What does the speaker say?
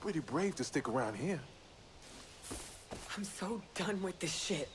Pretty brave to stick around here. I'm so done with this shit.